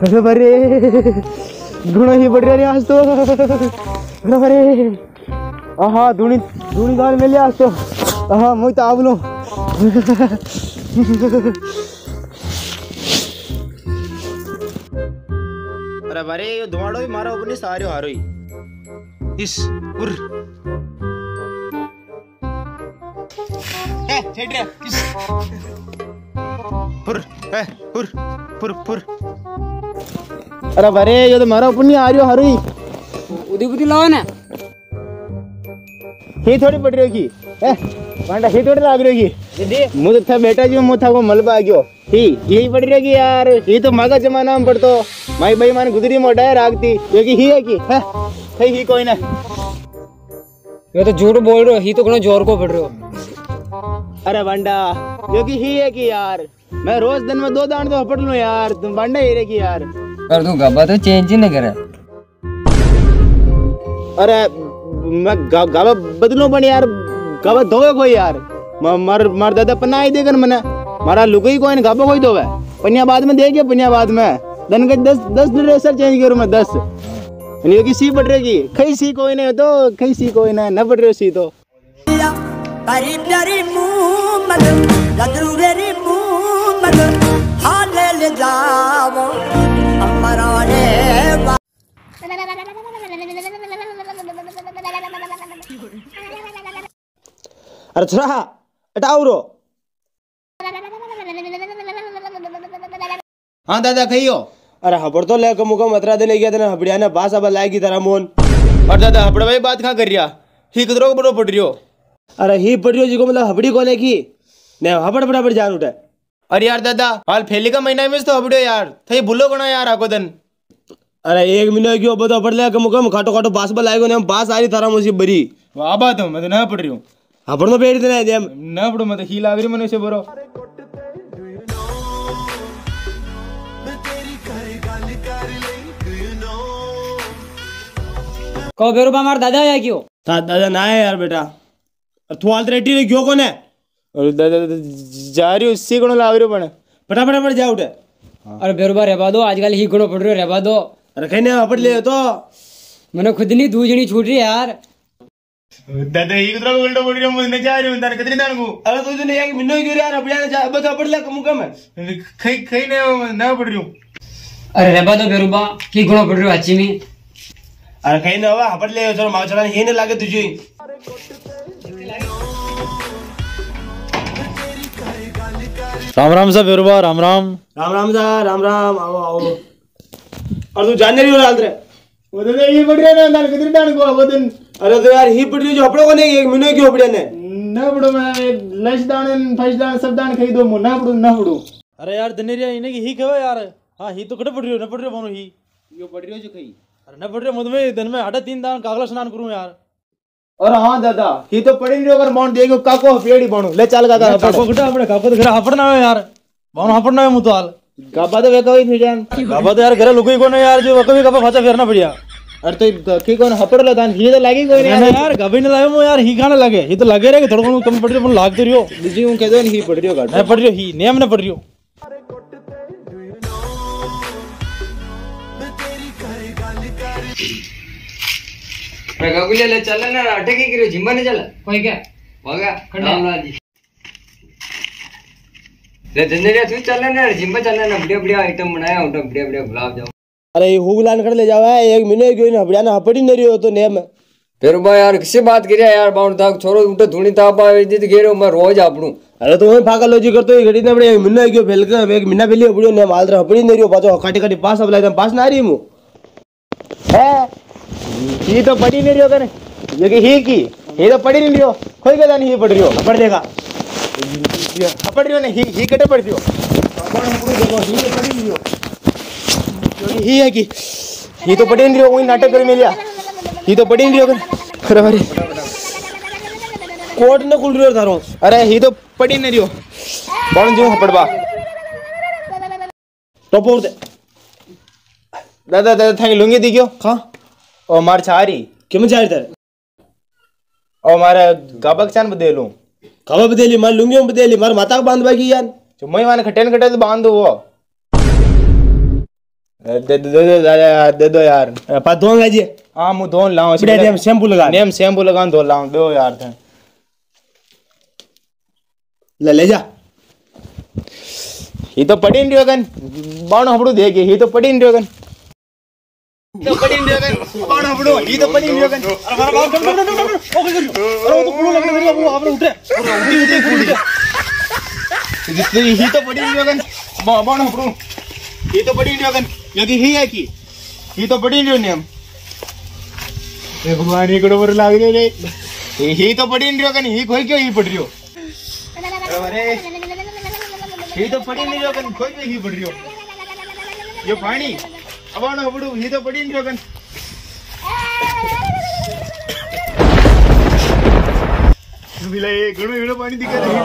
अरे बरे घणो ही बढ़िया रे आज तो। अरे बरे आहा धुणी धुणी गाल मिले आज तो। आहा मुई तो आवलो। अरे बरे यो धुआड़ो ही मारा अपनी सारे हारो ही इस उर। ए छेड़ रे इस। पुर ए पुर पुर पुर अरे बरे यो तो मारा अपनी आ रही हो हारो। उदी बुदी लाओ ना। ही थोड़ी पड़ रही होगी। ए वांडा ही थोड़ी लाग रही होगी। दीदी। मुझे था बेटा जी मुझे था वो मलबा आ गयो। ही यही पड़ रही होगी यार। ये तो मागा जमाना में पड़तो। माई भाई मान गुदरी मोटा है रागती। क्योंकि ही है की? है है ही कोई ना। ये तो झूठ बोल रहे हो ही तो घणो ज़ोर को पड़ रहे हो। अरे वांडा क्योंकि ही है की यार? मैं रोज दिन में दो दान तो हपट लूँ यार। तुम वांडा ही रे की यार। पर तू गब्बा तो चेंज ही नहीं करे। अरे मैं गावा बदलू पण यार। गावा धोवे कोई यार। मार मार दादा पन्ना आई देगन मने। मारा लुकई कोई ने गाबा कोई धोवे। पन्या बाद में देखे पन्या बाद में। दन के दस दस ड्रेसर चेंज करूँ मैं दस। ये की सी पड़ रहेगी कहीं सी कोई नहीं तो कहीं सी कोई नहीं न पड़ रही सी तो। Pari pari moomad, ladru veri moomad, अरे छोरा हटाओ रो हाँ दादा कहियो अरे हपड़ तो ले मुको मतरा देने गया था हपड़िया ने बास अब लाएगी तेरा मोन और दादा हपड़ भाई बात कहाँ कर रिया ही किधरों को बड़ो पड़ रियो अरे ही पड़ रियो जी को मतलब हबड़ी को की ने बड़ा बराबर जान उठे अरे यार दादा हाल फैली का महीना में तो हपड़ियो यार। थे भूलो कोना यार आको दिन। अरे एक महीने क्यों बता पड़ ले मुको खाटो खाटो बास बल आएगो ने बास आ रही तारा मुझे बरी वाह बात मैं तो ना पड़ रही हूँ। हपड़ में बैठ देना है ना पड़ो मैं तो ही लाग रही मैंने से बरो। कहो बेरू बा मार दादा या क्यों? ता दादा ना है? यार बेटा और तू हाल रेटी ने क्यों कोने और दादा दादा जा रही उसी को लाग रही पण फटाफट फटाफट जा उठे अरे बेरू बा रहबा दो आजकल ही घणो पड़ रहे हो रहबा दो अरे कहने हपट ले तो मैंने खुद नहीं दू जनी छूट रही है यार दादा ही कुतरा को उल्टा बोल रही हूँ मुझे जा रही हूँ तार कितनी दान को अरे तू ने यार मिन्नो क्यों राम राम सा बेरुबा राम राम। राम राम सा राम राम आओ आओ। और तू जाने रही हो लाल रे। वो तो ये पड़ रहा ना कितनी दान को वो दिन? अरे तो यार ही पड़ रही जो हपड़ो को नहीं एक मिनो क्यों हपड़े ने? ना पड़ो मैं लंच दान फ़र्स्ट दान सब दान खाई दो ना पड़ो ना पड़ो। अरे यार दिनेरिया इन्हें की ही कहो यार। हाँ ही तो कटे पड़ रही हो न पड़ रही हो ही। यो पड़ रही हो जो खाई अरे न पड़ रही हो मुझमें दिन में आधा तीन दान कागला स्नान करूँ यार। और हाँ दादा ही तो पड़ी नहीं अगर माउंट देगो काको पेड़ी बनू। ले चल गादा काको कटे अपने काको तो घर हपड़ ना यार। बावन हपड़ ना हो मुतो हाल। गाबा तो वेका हुई थी जान। बाबा तो यार घर लुकोई को नहीं यार जो कभी कभी फाचा फेरना बढ़िया अरे तो की कौन हपड़ लो दान ही तो लगी कोई नहीं नहीं यार कभी नहीं लाए यार ही खाने लगे। ही तो लगे रहे थोड़ा कम पड़ रही हो लाग तो रही हो हूँ कह दो ही पड़ रही हो गाड़ी पड़ रही हो ही नियम न पड़ रही हो गगुले ले चल ना अटके गिरो जिम्मा नहीं चला। कोई क्या? जी। ले जंजरिया तू चल ना जिम्मा चल ना बढ़िया बढ़िया आइटम बनाया हूँ बढ़िया बढ़िया गुलाब जामुन। अरे ये हुगलान कर ले जावा है एक महीने क्यों ना हपड़िया ना हपड़ी नहीं हो तो नेम। फिर बा यार किसी बात करिया यार बाउंड था छोरो उठे धुनी था पा जित घेरो मैं रोज आपणू अरे तो फाका लोजी करतो ही घड़ी ने बड़े क्यों फेल के एक महीना पहले बुढ़ियो ने माल रहा नहीं पाछो काटी काटी पास अब लाइदम पास ना रही मु है? ये तो पड़ी नहीं रही हो कने। ये की ही की? ये तो पड़ी नहीं रही हो। कोई का नहीं ही पड़ रही हो। हपड़ देगा। हपड़ रही हो नहीं ही ही कटे पड़ रही हो। ही हो ही है की? ही तो पड़ी नहीं रही हो वही नाटक कर मिलिया ही तो पड़ी नहीं रही हो अरे अरे। कोट न खुल रही हो अरे ही तो पड़ी नहीं रही हो। कौन जो हपड़बा टोप उड़ दे। दादा दादा थांगी लुंगी दिखियो खा ओ मार छारी। क्यों चाह रहे ओ मारे गाबक चान बदे लूँ कब बदली मार लुंगी बदली मार माता को बांधवा की यार? जो मैं वाने खटेन खटे तो बाँध दो वो दे दो दे दो यार दे दो यार। पा धोन लाजिए हाँ मुँह धोन लाऊं बड़े नेम शैम्पू लगा नेम शैम्पू लगा धो लाऊं दो यार थे। ले ले जा। ही तो पड़ी नहीं गन बाण हबड़ू देखे ही तो पड़ी नहीं हबड़ो ही तो पड़ी नहीं गन अरे बाबा कम कम कम कम ओके कर अरे वो तो पुरो लगने लगा वो आपने उठे उठी उठी उठी जितनी ही तो पड़ी नहीं गन बाण हबड़ू ही तो पड़ी नहीं यदि ही है की ही तो पड़ी नहीं नेम ए भगवान ही कड़ो लाग रहे रे ही ही तो पड़ी नहीं गन ही कोई क्यों ही पड़ रही हो अरे ही तो पड़ी नहीं गन कोई भी ही पड़ रही हो ये पानी अब बाण हबड़ू ही तो पड़ी नहीं गन मिला ये घणो एड़ो पानी दिखे रे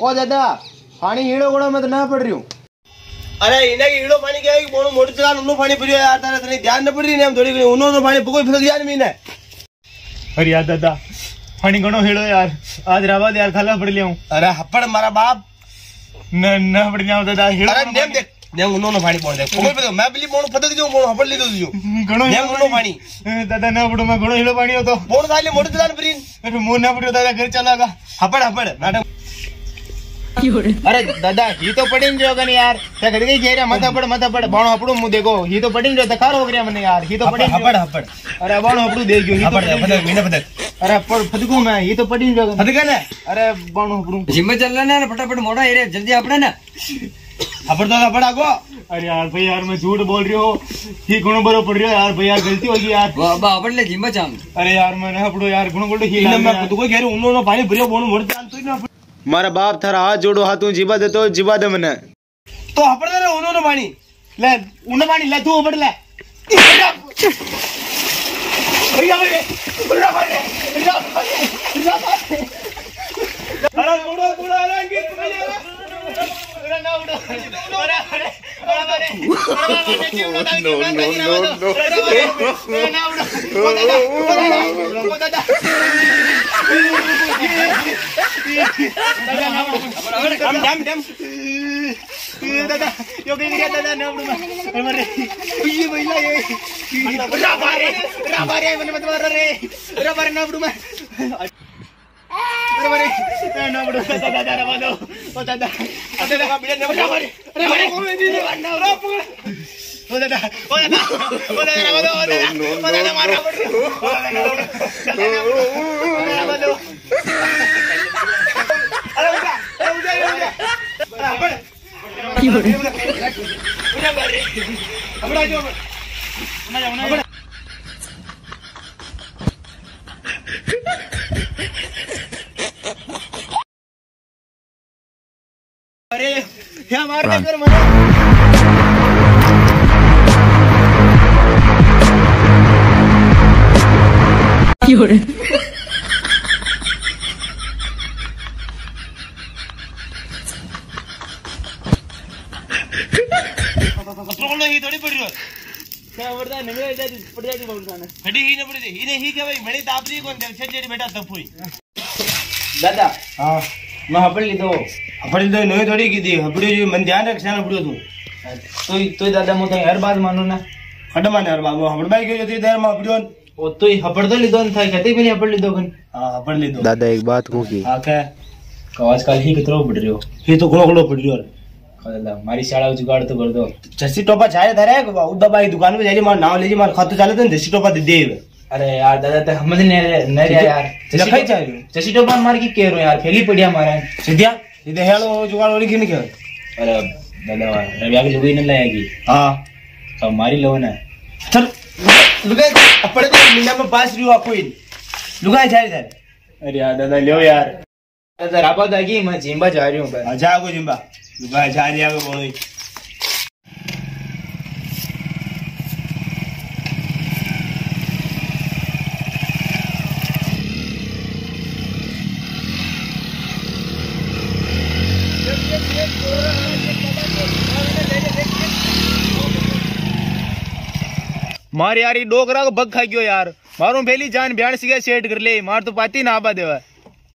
ओ दादा पानी हीड़ो घणो मत ना पड़ रही अरे इने की हीड़ो पानी क्या है बोनो मोटर चला उन्नो पानी पियो यार तारे तने ध्यान न पड़ रही ने हम थोड़ी घणी उन्नो तो पानी कोई फसक यार मीने अरे यार दादा पानी घणो हेड़ो यार आज रावा यार खाला पड़ लिया हूँ अरे न न पड़ दादा अरे नेम देख नेम उन्नो पानी पोण देख कोई पे मैं बिली मोण फटक जो मोण हप्पड़ लीधो जो घणो नेम उन्नो पानी दादा ना पड़ो मैं घणो हेड़ो पानी होतो मोण थाले मोटर चला परीन अरे मुँह ना पड़ो दादा घर चलागा हप्पड़ हप्पड़ नाटक अरे दादा ही तो पड़ी नहीं जो यार क्या कद गई घेरा मथा पड़ मथा पड़ बाणो अपड़ो मुँह देखो ही तो पड़ी नहीं जो तकार हो गया मने यार ही तो पड़ी नहीं हप्पड़ हप्पड़ अरे ही तो पड़ी। मीने पड़ फदकू मैं ही तो पड़ी नहीं जो फटक अरे बाणो अपड़ो जिम में चलना है ना फटाफट मोड़ा एरिया जल्दी अपने ना। हप्पड़ तो हप्पड़ आगो अरे यार भाई यार मैं झूठ बोल रही हूँ। ही गुणो बरो पड़ रही हो यार भाई यार गलती होगी यार। वो अब अपन ले जिम में चाम अरे यार मैं ना पड़ो यार गुणो गुणो ही इने मैं तो कोई घेरे उन्नो पानी भरियो बोण मोड़ चला तो ना। मारा बाप थारा हाथ जोड़ो हाथ जीवा दे तो जीवा दे मने। तो हप्पड़ दे उन्नो पानी ले उन्हें पानी ले तू ऊपर ले। no, no, no, no, no, अरे बुढ़ो बुढ़ो रंगी भैया अरे ना उड़ो अरे अरे अरे अरे नो नो नो नो अरे ना उड़ो ओ दादा डम डम डम दादा यो के गिरा दादा ना उड़ो मैं मर रे ये भैया ये राबारे राबारे मने मत मार रे राबारे ना उड़ो मैं अरे मरे ना उड़ो दादा दादा रवा दो ओ दादा ओ दादा का अरे अरे क्या मार दे कर मने पकड़ो ही थोड़ी पड़ रही हो क्या जाती पड़ जाती जाने हडी ही न पड़ी थी इने ही के भाई कौन बेटा तब हुई दादा हाँ मैं हपड़ ली दो अपनी तो नहीं थोड़ी की थी जो मन ध्यान रखना पड़ो तू तो तो दादा मैं तो हर बात मानो ना खड माने बाबू हपड़ भाई क्यों देर में तो ही हपड़ तो ली दो था कहते भी नहीं हपड़ ली दो कन हाँ हपड़ ली दादा एक बात कहूँ की हाँ क्या तो आजकल ही कितरो पड़ रही हो ये तो घणो घणो पड़ रही और जुगाड़ तो कर दो जस्सी टोपा चाहे धरे उदा भाई दुकान पे जाई मार नाव ले जी मार खातो चाले तो जस्सी टोपा दे दे अरे यार दादा तो हम नहीं नहीं रहे यार लखाई चाहिए चसी टोपान मार की कह रहे यार फैली पड़िया मारे सीधा सीधे हेलो जुगाड़ वाली के अरे दादा रविया की लुगाई नहीं लाएगी हाँ तो मारी लो ना चल लुगाई अपड़े तो मीना में पास रियो आपको लुगाई जाए इधर अरे यार दादा लो यार दादा रापा दागी मैं जिम्बा जा रही हूँ जा को जिम्बा लुगाई जा रिया को बोलो मार यार ये डोकरा को बग खा गयो यार? मारो पहली जान ब्याण सिगे सेट कर ले मार तो पाती ना आबा देवा।